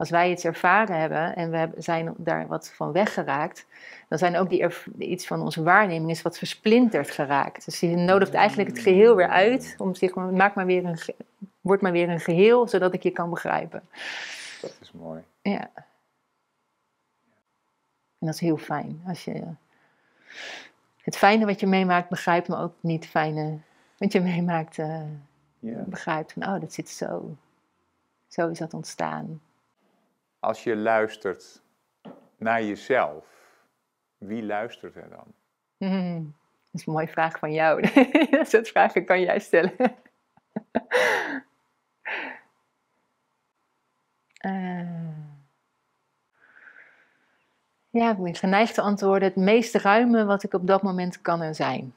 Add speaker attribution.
Speaker 1: als wij iets ervaren hebben en we zijn daar wat van weggeraakt, dan zijn ook die iets van onze waarneming is wat versplinterd geraakt. Dus je nodigt eigenlijk het geheel weer uit om zich, maak maar weer een, word maar weer een geheel, zodat ik je kan begrijpen.
Speaker 2: Dat is mooi.
Speaker 1: Ja. En dat is heel fijn. Als je het fijne wat je meemaakt begrijpt, maar ook niet het fijne wat je meemaakt uh, begrijpt. Van, oh, dat zit zo. Zo is dat ontstaan.
Speaker 2: Als je luistert naar jezelf, wie luistert er dan?
Speaker 1: Hmm, dat is een mooie vraag van jou. dat soort vragen kan jij stellen. uh, ja, ik ben geneigd te antwoorden: het meest ruime wat ik op dat moment kan er zijn.